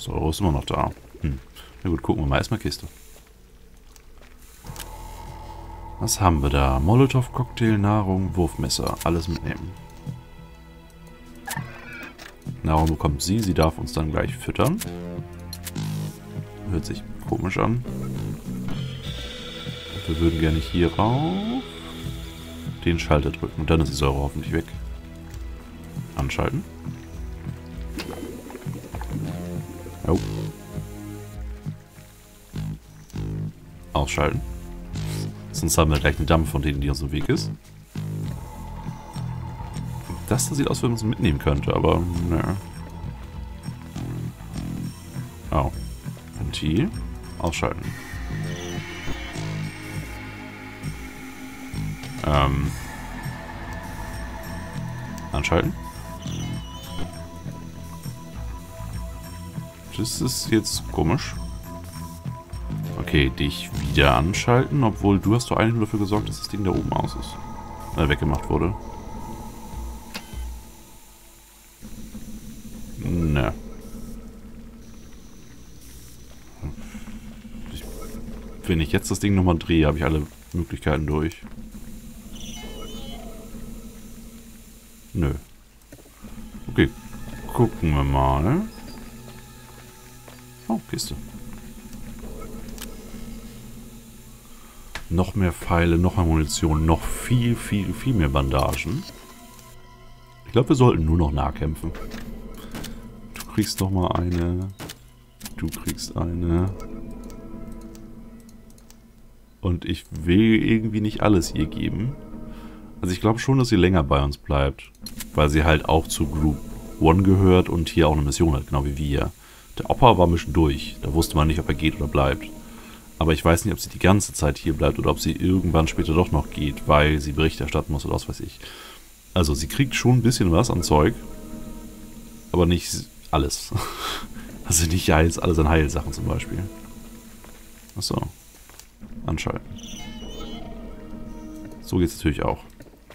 So, ist immer noch da. Hm. Na gut, gucken wir mal erstmal Kiste. Was haben wir da? Molotow-Cocktail, Nahrung, Wurfmesser. Alles mitnehmen. Nahrung bekommt sie. Sie darf uns dann gleich füttern. Hört sich komisch an. Wir würden gerne hier rauf den Schalter drücken. Und dann ist die Säure hoffentlich weg. Anschalten. Oh. Ausschalten. Sonst haben wir gleich einen Dampf von denen, die uns im Weg ist. Das sieht aus, wenn man es mitnehmen könnte, aber ne. Oh. Ventil. Ausschalten. Ähm. Anschalten. Das ist jetzt komisch. Okay, dich wieder anschalten, obwohl du hast doch eigentlich nur dafür gesorgt, dass das Ding da oben aus ist. Äh, weggemacht wurde. Ne. Ich, wenn ich jetzt das Ding nochmal drehe, habe ich alle Möglichkeiten durch. Nö. Okay, gucken wir mal. Oh, Kiste. Noch mehr Pfeile, noch mehr Munition, noch viel, viel, viel mehr Bandagen. Ich glaube, wir sollten nur noch Nahkämpfen. Du kriegst noch mal eine. Du kriegst eine. Und ich will irgendwie nicht alles ihr geben. Also ich glaube schon, dass sie länger bei uns bleibt. Weil sie halt auch zu Group One gehört und hier auch eine Mission hat, genau wie wir. Der Opa war mischen durch. Da wusste man nicht, ob er geht oder bleibt. Aber ich weiß nicht, ob sie die ganze Zeit hier bleibt oder ob sie irgendwann später doch noch geht, weil sie Bericht erstatten muss oder was weiß ich. Also sie kriegt schon ein bisschen was an Zeug, aber nicht alles. Also nicht alles, alles an Heilsachen zum Beispiel. Achso. Anschalten. So geht's natürlich auch.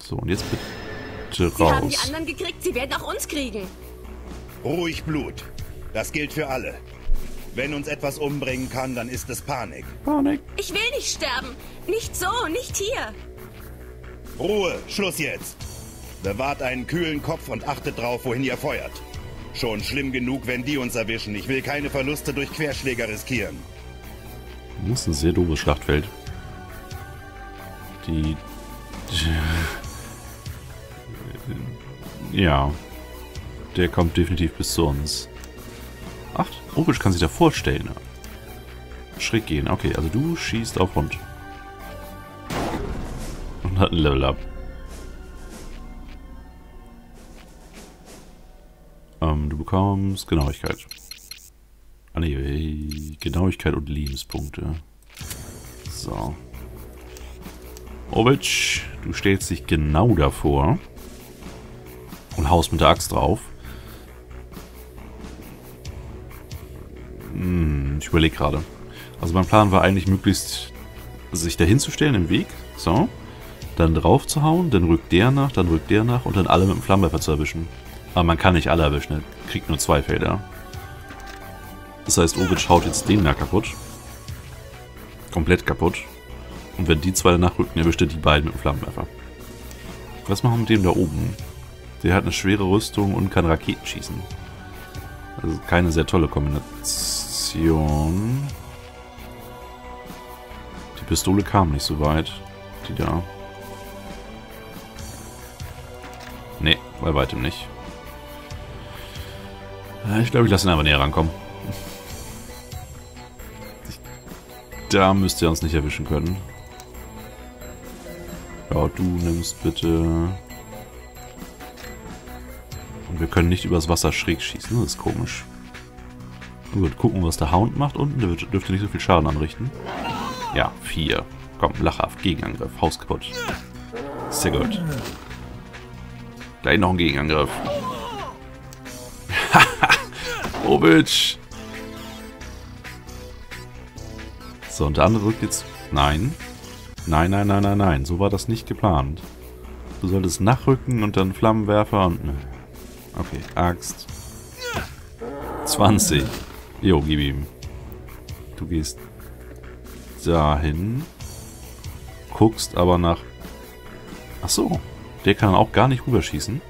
So, und jetzt bitte raus. Sie haben die anderen gekriegt, sie werden auch uns kriegen. Ruhig Blut. Das gilt für alle. Wenn uns etwas umbringen kann, dann ist es Panik. Panik. Ich will nicht sterben. Nicht so, nicht hier. Ruhe, Schluss jetzt. Bewahrt einen kühlen Kopf und achtet drauf, wohin ihr feuert. Schon schlimm genug, wenn die uns erwischen. Ich will keine Verluste durch Querschläger riskieren. Das ist ein sehr doofes Schlachtfeld. Die... Ja. Der kommt definitiv bis zu uns. Ach, Obisch kann sich da vorstellen. Schräg gehen. Okay, also du schießt auf Hund. Und hat ein Level Up. Ähm, du bekommst Genauigkeit. Ah ne, Genauigkeit und Lebenspunkte. So. Obic, du stellst dich genau davor. Und haust mit der Axt drauf. Ich überlege gerade. Also mein Plan war eigentlich möglichst sich dahin zu stellen im Weg. So. Dann drauf zu hauen, dann rückt der nach, dann rückt der nach und dann alle mit dem Flammenwerfer zu erwischen. Aber man kann nicht alle erwischen, er kriegt nur zwei Felder. Das heißt, Ovic haut jetzt den da kaputt. Komplett kaputt. Und wenn die zwei danach rücken, erwischt er die beiden mit dem Flammenwerfer. Was machen wir mit dem da oben? Der hat eine schwere Rüstung und kann Raketen schießen. Also keine sehr tolle Kombination. Die Pistole kam nicht so weit. Die da. Nee, bei weitem nicht. Ich glaube, ich lasse ihn einfach näher rankommen. Da müsst ihr uns nicht erwischen können. Ja, du nimmst bitte... Und wir können nicht übers Wasser schräg schießen, das ist komisch. Gut, gucken, was der Hound macht unten. Der dürfte nicht so viel Schaden anrichten. Ja, vier. Komm, lachhaft. Gegenangriff. Haus kaputt. Sehr gut. Gleich noch ein Gegenangriff. Obic. So, und der andere rückt jetzt... Nein. Nein, nein, nein, nein, nein. So war das nicht geplant. Du solltest nachrücken und dann Flammenwerfer und... Okay, Axt. 20. Jo, gib ihm. Du gehst dahin. Guckst aber nach... Ach so, der kann auch gar nicht rüberschießen.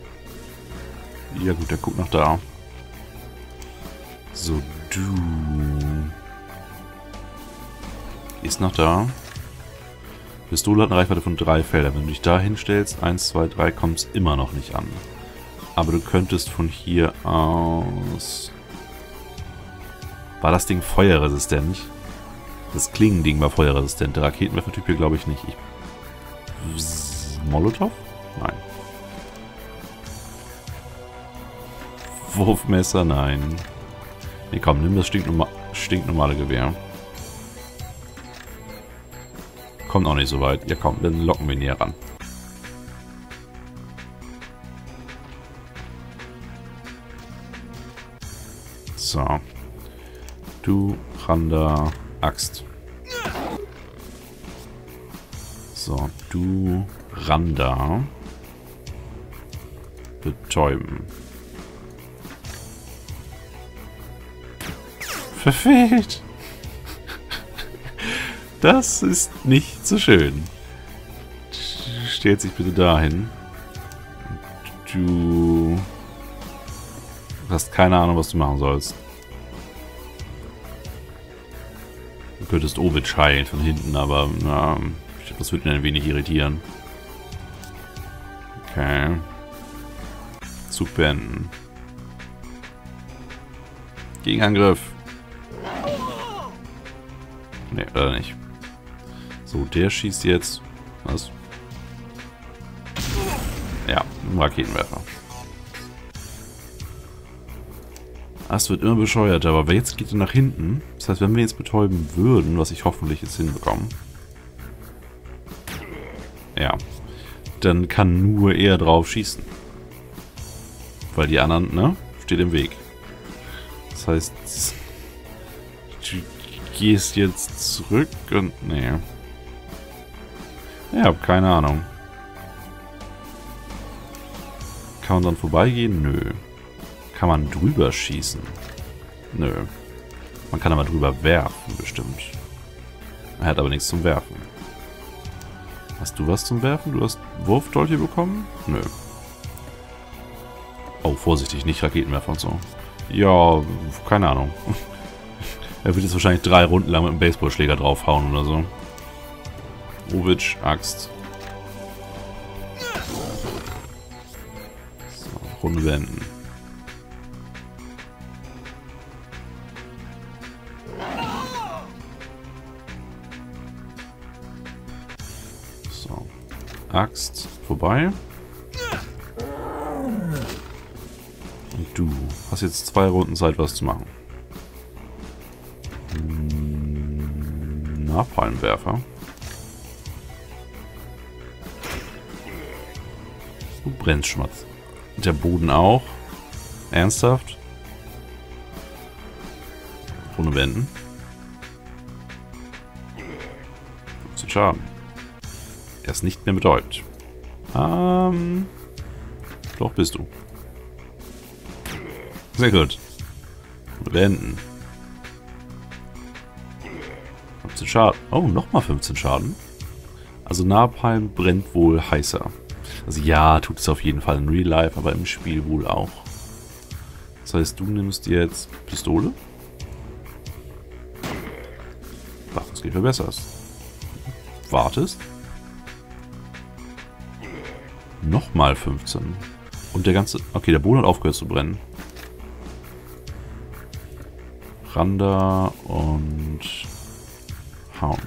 Ja gut, der guckt nach da. So, du... Gehst nach da. Pistole hat eine Reichweite von drei Feldern. Wenn du dich da hinstellst, 1, 2, 3, kommt es immer noch nicht an. Aber du könntest von hier aus... War das Ding feuerresistent? Das Klingending war feuerresistent. Der Raketenwerfer-Typ hier glaube ich nicht. Ich... Molotow? Nein. Wurfmesser? Nein. Nee, komm, nimm das stinknorma stinknormale Gewehr. Kommt auch nicht so weit. Ja komm, dann locken wir ihn näher ran. So. Du, Randa, Axt. So, du, Randa. Betäuben. Verfehlt. Das ist nicht so schön. Stellt sich bitte dahin. Du hast keine Ahnung, was du machen sollst. Könntest Ovid heilen von hinten, aber na, das würde ihn ein wenig irritieren. Okay. Zug beenden. Gegenangriff. Ne, oder nicht. So, der schießt jetzt... Was? Ja, ein Raketenwerfer. Das wird immer bescheuerter, aber jetzt geht er nach hinten. Das heißt, wenn wir jetzt betäuben würden, was ich hoffentlich jetzt hinbekomme... Ja. Dann kann nur er drauf schießen. Weil die anderen, ne? Steht im Weg. Das heißt... Du gehst jetzt zurück und... Nee. Ja, hab keine Ahnung. Kann man dann vorbeigehen? Nö. Kann man drüber schießen? Nö. Man kann aber drüber werfen, bestimmt. Er hat aber nichts zum Werfen. Hast du was zum Werfen? Du hast Wurfdolche bekommen? Nö. Oh, vorsichtig, nicht Raketenwerfer und so. Ja, keine Ahnung. er wird jetzt wahrscheinlich drei Runden lang mit einem Baseballschläger draufhauen oder so. Ovic, Axt. So, Runde wenden. Axt vorbei. Und du hast jetzt zwei Runden Zeit, was zu machen. Napalmwerfer. Du brennst Schmatz. Der Boden auch. Ernsthaft? Runde wenden. 15 Schaden. Ist nicht mehr betäubt. Ähm. Doch bist du. Sehr gut. Wenden. 15 Schaden. Oh, nochmal 15 Schaden. Also Napalm brennt wohl heißer. Also ja, tut es auf jeden Fall in Real Life, aber im Spiel wohl auch. Das heißt, du nimmst jetzt Pistole. Waffenskill verbesserst. Wartest. Nochmal 15. Und der ganze... Okay, der Boden hat aufgehört zu brennen. Randa und hauen.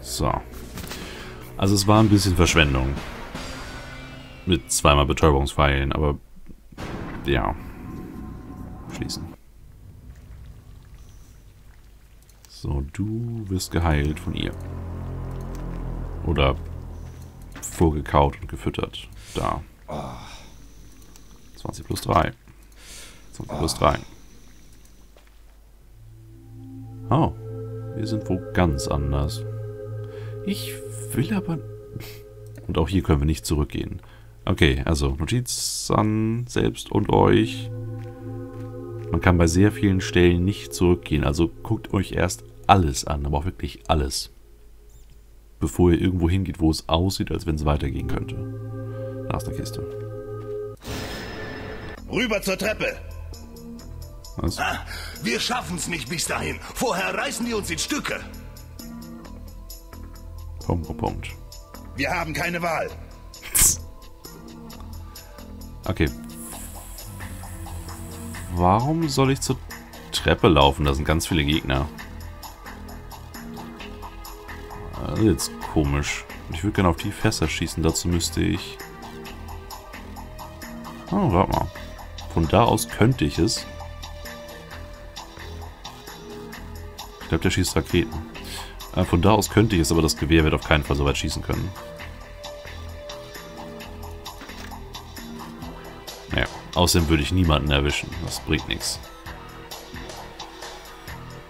So. Also es war ein bisschen Verschwendung. Mit zweimal Betäubungspfeilen, aber ja. Schließen. So, du wirst geheilt von ihr. Oder vorgekaut und gefüttert. Da. 20 plus 3. 20 plus 3. Oh, wir sind wo ganz anders. Ich will aber... Und auch hier können wir nicht zurückgehen. Okay, also Notiz an selbst und euch. Man kann bei sehr vielen Stellen nicht zurückgehen, also guckt euch erst alles an, aber auch wirklich alles. Bevor ihr irgendwo hingeht, wo es aussieht, als wenn es weitergehen könnte. Da ist eine Kiste. Rüber zur Treppe! Was? Ah, wir schaffen's nicht bis dahin. Vorher reißen die uns in Stücke. Punkt, Punkt, Punkt. Wir haben keine Wahl. Okay. Warum soll ich zur Treppe laufen? Da sind ganz viele Gegner. Das ist jetzt komisch. Ich würde gerne auf die Fässer schießen. Dazu müsste ich... Oh, warte mal. Von da aus könnte ich es. Ich glaube, der schießt Raketen. Äh, von da aus könnte ich es, aber das Gewehr wird auf keinen Fall so weit schießen können. Naja, außerdem würde ich niemanden erwischen. Das bringt nichts.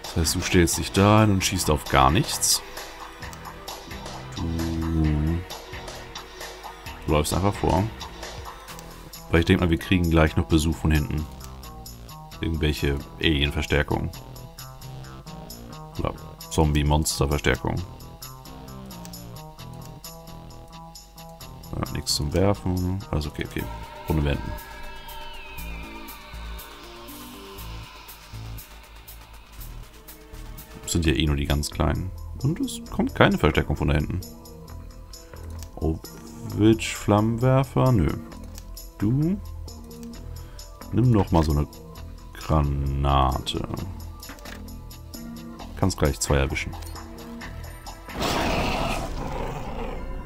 Das heißt, du stellst dich da hin und schießt auf gar nichts. Du läufst einfach vor. Weil ich denke mal, wir kriegen gleich noch Besuch von hinten. Irgendwelche Alien-Verstärkungen. Oder Zombie-Monster-Verstärkung. Ja, nichts zum Werfen. Also okay, okay. Ohne Wenden. Sind ja eh nur die ganz kleinen. Und es kommt keine Verstärkung von da hinten. Oh, Witch Flammenwerfer? Nö. Du? Nimm doch mal so eine Granate. Kannst gleich zwei erwischen.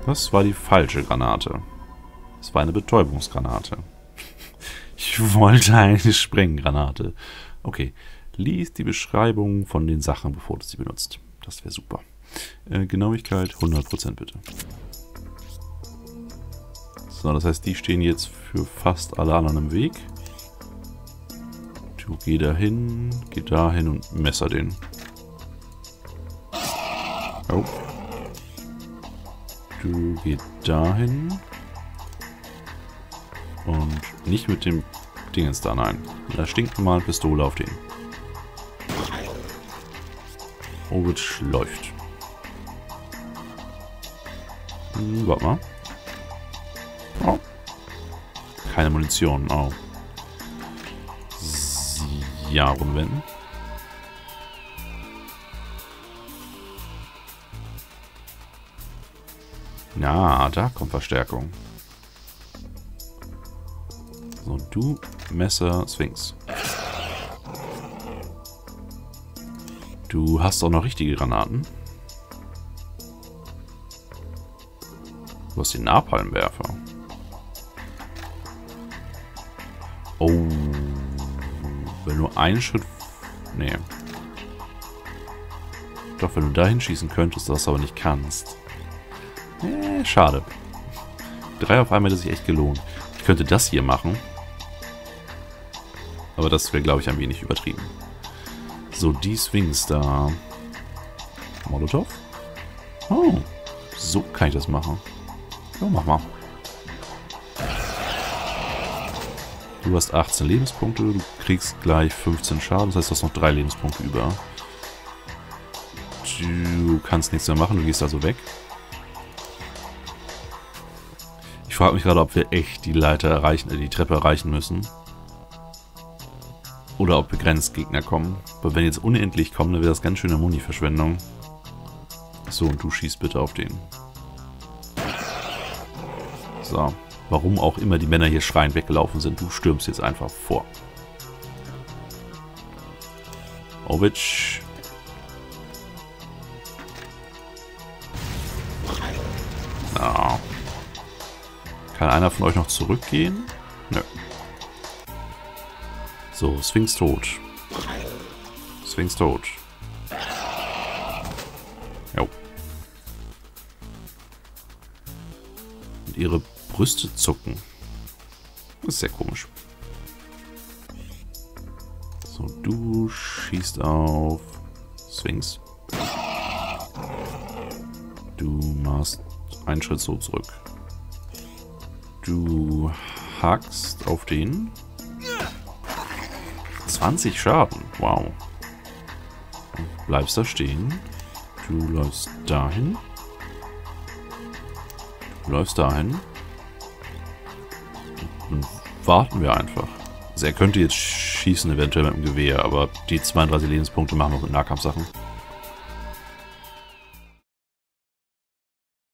Das war die falsche Granate. Es war eine Betäubungsgranate. Ich wollte eine Sprenggranate. Okay, lies die Beschreibung von den Sachen, bevor du sie benutzt. Das wäre super. Äh, Genauigkeit 100% bitte. So, das heißt, die stehen jetzt für fast alle anderen im Weg. Du geh dahin, geh dahin und messer den. Oh. Du geh dahin. Und nicht mit dem Dingens da, nein. Mit einer stinknormalen Pistole auf den. Ovitsch läuft. Hm, warte mal. Keine Munition, oh. Ja, rumwenden. Ja, da kommt Verstärkung. So, du Messer Sphinx. Du hast auch noch richtige Granaten. Du hast den Napalmwerfer. Oh. Wenn du einen Schritt... Nee. Doch, wenn du dahin schießen könntest, das aber nicht kannst. Eh, schade. Drei auf einmal hätte sich echt gelohnt. Ich könnte das hier machen. Aber das wäre, glaube ich, ein wenig übertrieben. So, die Swings da. Molotov? Oh, so kann ich das machen. Ja, mach mal. Du hast 18 Lebenspunkte, du kriegst gleich 15 Schaden, das heißt, du hast noch 3 Lebenspunkte über. Du kannst nichts mehr machen, du gehst also weg. Ich frage mich gerade, ob wir echt die Leiter erreichen, äh, die Treppe erreichen müssen. Oder ob begrenzt Gegner kommen. Aber wenn jetzt unendlich kommen, dann wäre das ganz schöne Muni-Verschwendung. So, und du schießt bitte auf den. So. Warum auch immer die Männer hier schreiend weggelaufen sind, du stürmst jetzt einfach vor. Ovitsch. Na. Kann einer von euch noch zurückgehen? Nö. So, Sphinx tot. Sphinx tot. Jo. Und ihre Brüste zucken. Das ist sehr komisch. So, du schießt auf Sphinx. Du machst einen Schritt so zurück. Du hackst auf den. 20 Schaden. Wow. Du bleibst da stehen. Du läufst dahin. Du läufst dahin. Warten wir einfach. Also er könnte jetzt schießen, eventuell mit dem Gewehr, aber die 32 Lebenspunkte machen mit Nahkampfsachen.